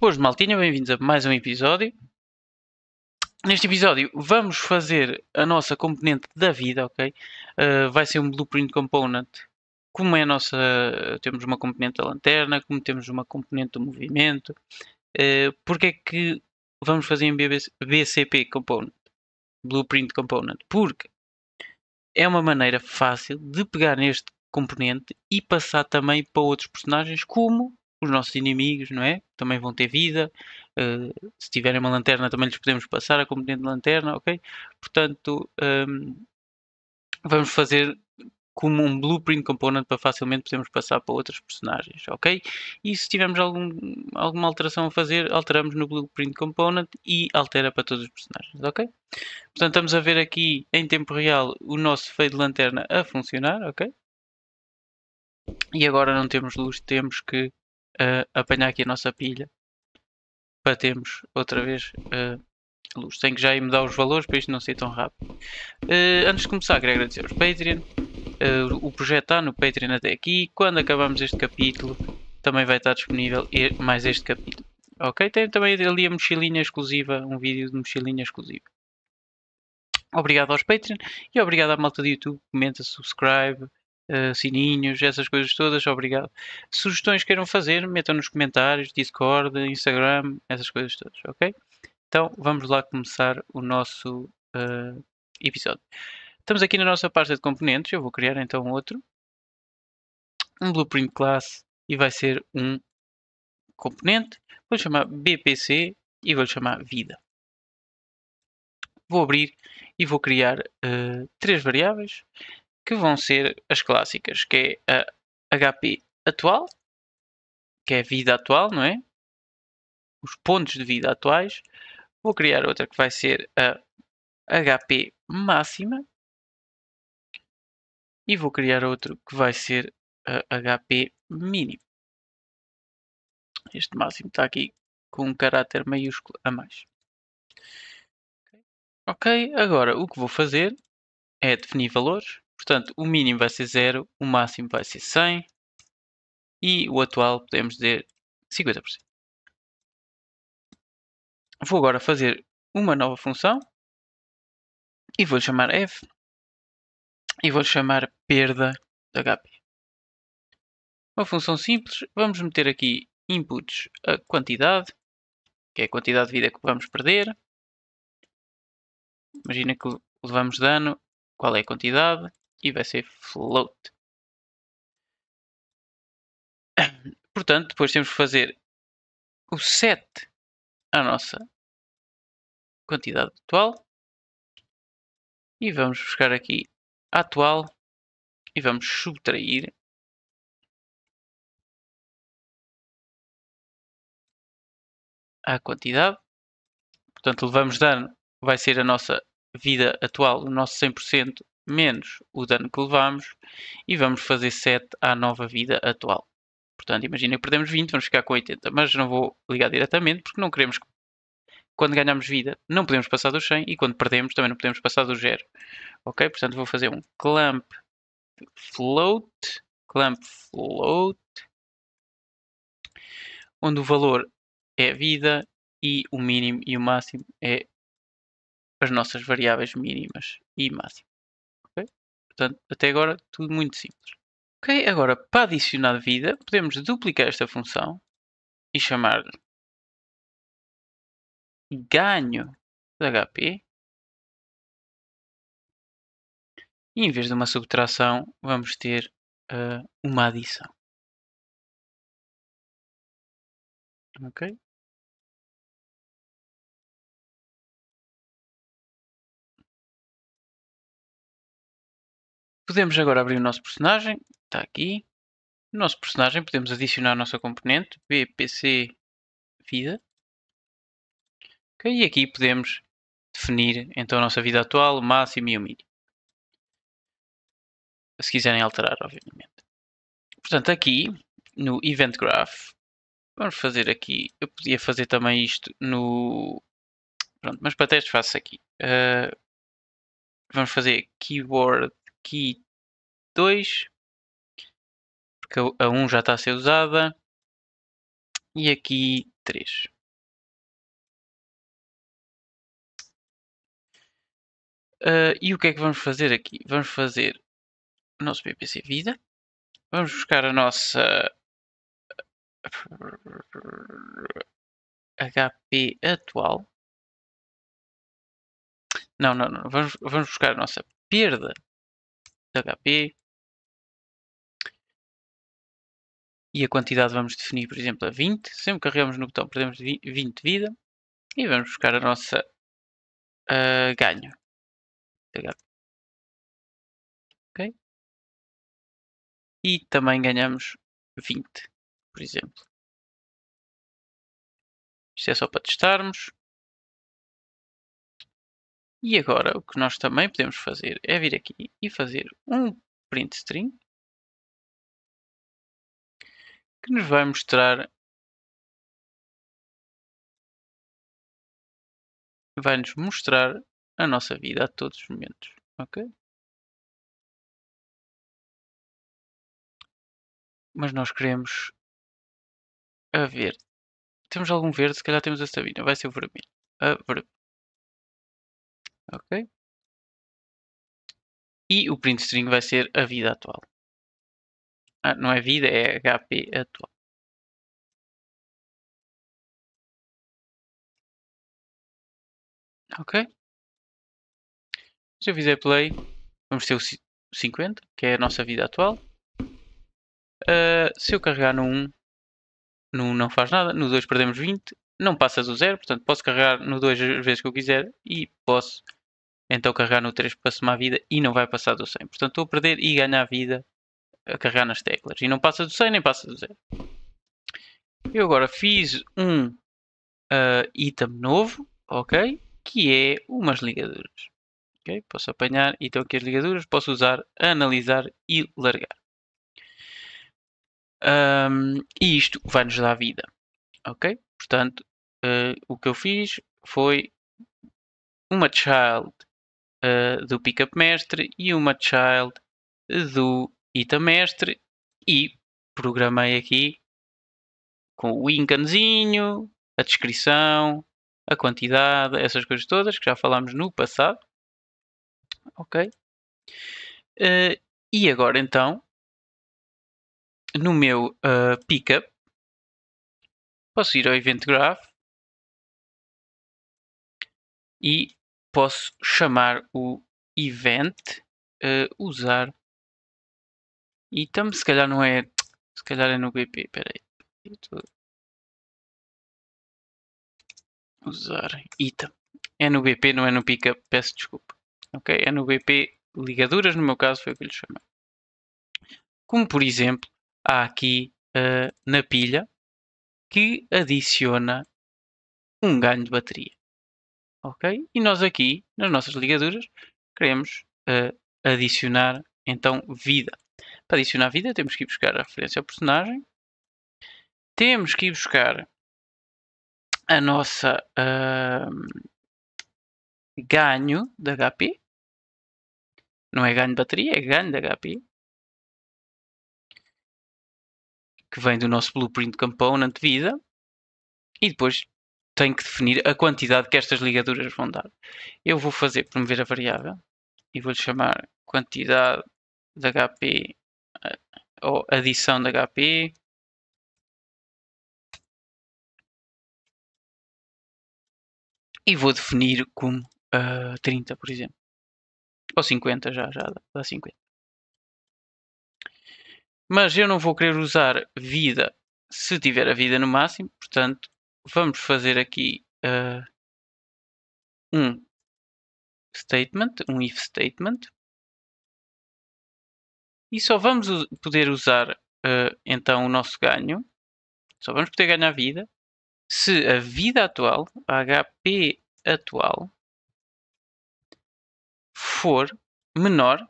Boas maltinha, bem-vindos a mais um episódio. Neste episódio vamos fazer a nossa componente da vida, ok? Uh, vai ser um blueprint component. Como é a nossa. Temos uma componente da lanterna, como temos uma componente do movimento. Uh, porque é que vamos fazer em BCP component? Blueprint component. Porque é uma maneira fácil de pegar neste componente e passar também para outros personagens, como os nossos inimigos, não é? Também vão ter vida. Uh, se tiverem uma lanterna, também lhes podemos passar a componente de lanterna, ok? Portanto, um, vamos fazer como um blueprint component para facilmente podermos passar para outros personagens, ok? E se tivermos algum, alguma alteração a fazer, alteramos no blueprint component e altera para todos os personagens, ok? Portanto, estamos a ver aqui em tempo real o nosso feio de lanterna a funcionar, ok? E agora não temos luz, temos que uh, apanhar aqui a nossa pilha para termos outra vez uh, luz. Tenho que já ir mudar os valores para isto não ser tão rápido. Uh, antes de começar, quero agradecer aos Patreon. Uh, o projeto está no Patreon até aqui. Quando acabarmos este capítulo, também vai estar disponível mais este capítulo. Ok? Tem também ali a mochilinha exclusiva, um vídeo de mochilinha exclusiva. Obrigado aos Patreon e obrigado à malta do YouTube. Comenta, subscribe, uh, sininhos, essas coisas todas, obrigado. Sugestões queiram fazer, metam nos comentários, Discord, Instagram, essas coisas todas, ok? Então vamos lá começar o nosso uh, episódio. Estamos aqui na nossa pasta de componentes, eu vou criar então outro, um blueprint class e vai ser um componente, vou chamar BPC e vou chamar vida. Vou abrir e vou criar uh, três variáveis que vão ser as clássicas, que é a HP atual, que é a vida atual, não é? Os pontos de vida atuais. Vou criar outra que vai ser a HP máxima. E vou criar outro que vai ser a HP mínimo. Este máximo está aqui com um caráter maiúsculo a mais. Ok, agora o que vou fazer é definir valores. Portanto, o mínimo vai ser 0, o máximo vai ser 100 e o atual podemos dizer 50%. Vou agora fazer uma nova função e vou chamar f e vou chamar perda de HP. Uma função simples, vamos meter aqui inputs a quantidade, que é a quantidade de vida que vamos perder. Imagina que levamos dano, qual é a quantidade? E vai ser float. Portanto, depois temos que fazer o set à nossa quantidade atual e vamos buscar aqui a atual e vamos subtrair a quantidade. Portanto, levamos dano, vai ser a nossa vida atual, o nosso 100% menos o dano que levamos e vamos fazer 7 à nova vida atual. Portanto, imagina que perdemos 20, vamos ficar com 80, mas não vou ligar diretamente porque não queremos que quando ganhamos vida não podemos passar do 100 e quando perdemos também não podemos passar do 0. Ok? Portanto, vou fazer um clamp float, clamp float, onde o valor é vida e o mínimo e o máximo é as nossas variáveis mínimas e máximas. Portanto, até agora, tudo muito simples. Ok, agora para adicionar vida, podemos duplicar esta função e chamar ganho de HP. E em vez de uma subtração, vamos ter uh, uma adição. Ok? Podemos agora abrir o nosso personagem, está aqui. No nosso personagem podemos adicionar a nossa componente BPC vida. Okay, e aqui podemos definir então a nossa vida atual, o máximo e o mínimo. Se quiserem alterar, obviamente. Portanto, aqui no Event Graph, vamos fazer aqui. Eu podia fazer também isto no. Pronto, mas para testes faço aqui. Uh, vamos fazer keyword key 2 porque a 1 já está a ser usada e aqui 3. Uh, e o que é que vamos fazer aqui? Vamos fazer o nosso PPC vida. Vamos buscar a nossa HP atual. Não, não, não. Vamos, vamos buscar a nossa perda HP. E a quantidade vamos definir, por exemplo, a 20. Sempre carregamos no botão, perdemos 20 de vida. E vamos buscar a nossa uh, ganho. Ok? E também ganhamos 20, por exemplo. Isto é só para testarmos. E agora o que nós também podemos fazer é vir aqui e fazer um print string que nos vai mostrar vai nos mostrar a nossa vida a todos os momentos, ok? Mas nós queremos a verde. Temos algum verde, se calhar temos a Sabina, vai ser o vermelho. A vermelho. Ok? E o print string vai ser a vida atual. Ah, não é vida, é HP atual. Ok? Se eu fizer play, vamos ter o 50, que é a nossa vida atual. Uh, se eu carregar no 1, no 1 não faz nada, no 2 perdemos 20, não passa do 0, portanto posso carregar no 2 as vezes que eu quiser e posso então carregar no 3 para somar vida e não vai passar do 100. Portanto estou a perder e ganhar vida a carregar nas teclas. E não passa do 100 nem passa do 0. Eu agora fiz um uh, item novo, ok? Que é umas ligaduras. Okay? Posso apanhar e então aqui as ligaduras, posso usar, analisar e largar. Um, e isto vai nos dar vida. Ok? Portanto, uh, o que eu fiz foi uma child uh, do pickup mestre e uma child do item mestre e programei aqui com o incanzinho, a descrição, a quantidade, essas coisas todas que já falámos no passado. Ok? Uh, e agora então, no meu uh, pickup, posso ir ao Event Graph e posso chamar o event, uh, usar item, se calhar não é, se calhar é no BP, peraí. Usar item. É no BP, não é no pickup, peço desculpa. Ok? É no BP ligaduras, no meu caso foi o que lhe chamei. Como por exemplo, há aqui uh, na pilha que adiciona um ganho de bateria. Ok? E nós aqui, nas nossas ligaduras, queremos uh, adicionar então vida. Para adicionar vida temos que ir buscar a referência ao personagem. Temos que ir buscar a nossa uh, ganho de HP. Não é ganho de bateria, é ganho de HP. Que vem do nosso blueprint component vida. E depois tenho que definir a quantidade que estas ligaduras vão dar. Eu vou fazer promover a variável e vou-lhe chamar quantidade de HP eh, ou adição de HP e vou definir como uh, eh, 30 por exemplo. Ou 50 já, já dá 50 mas eu não vou querer usar vida se tiver a vida no máximo portanto vamos fazer aqui uh, um statement, um if statement. E só vamos poder usar uh, então o nosso ganho, só vamos poder ganhar vida, se a vida atual, a HP atual, for menor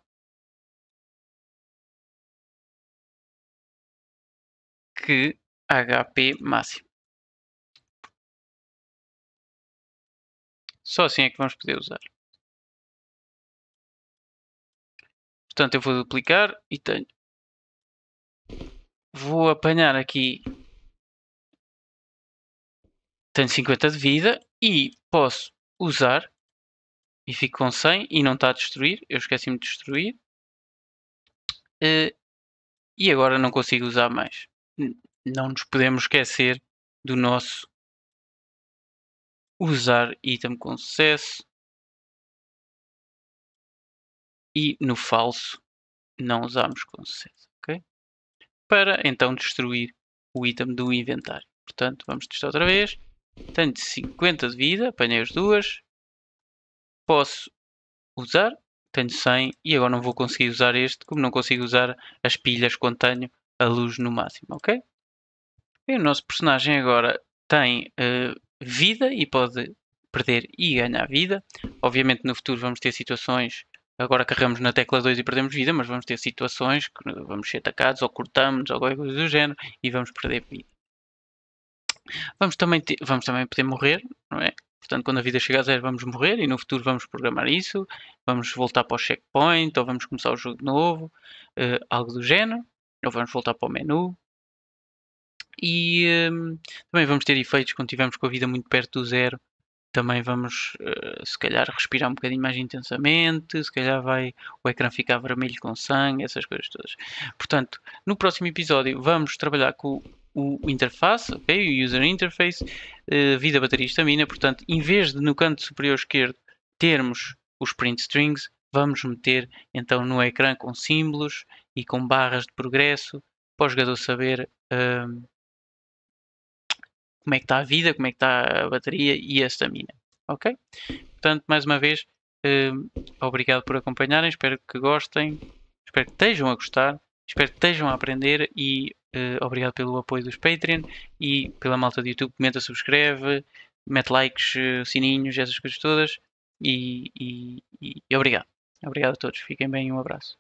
que HP máximo. Só assim é que vamos poder usar. Portanto, eu vou duplicar e tenho. Vou apanhar aqui tenho 50 de vida e posso usar e fico com 100 e não está a destruir. Eu esqueci-me de destruir. Uh, e agora não consigo usar mais. Não nos podemos esquecer do nosso usar item com sucesso e no falso não usamos com sucesso, ok? Para então destruir o item do inventário. Portanto, vamos testar outra vez. Tenho 50 de vida, apanhei as duas. Posso usar, tenho 100 e agora não vou conseguir usar este, como não consigo usar as pilhas quando tenho a luz no máximo, ok? E o nosso personagem agora tem uh, vida e pode perder e ganhar vida. Obviamente no futuro vamos ter situações, agora carregamos na tecla 2 e perdemos vida, mas vamos ter situações que vamos ser atacados ou cortamos ou qualquer coisa do género e vamos perder vida. Vamos também, ter, vamos também poder morrer, não é? Portanto, quando a vida chega a zero, vamos morrer e no futuro vamos programar isso. Vamos voltar para o checkpoint ou vamos começar o jogo de novo, uh, algo do género. Ou vamos voltar para o menu. E um, também vamos ter efeitos quando estivermos com a vida muito perto do zero. Também vamos, uh, se calhar, respirar um bocadinho mais intensamente. Se calhar vai o ecrã ficar vermelho com sangue, essas coisas todas. Portanto, no próximo episódio vamos trabalhar com o interface, okay? o user interface, uh, vida, bateria e estamina. Portanto, em vez de no canto superior esquerdo termos os print strings, vamos meter então no ecrã com símbolos e com barras de progresso para o jogador saber uh, como é que está a vida, como é que está a bateria e a estamina. Ok? Portanto, mais uma vez, uh, obrigado por acompanharem, espero que gostem, espero que estejam a gostar, espero que estejam a aprender e uh, obrigado pelo apoio dos Patreon e pela malta do YouTube, comenta, subscreve, mete likes, uh, sininhos, essas coisas todas e, e, e obrigado. Obrigado a todos, fiquem bem um abraço.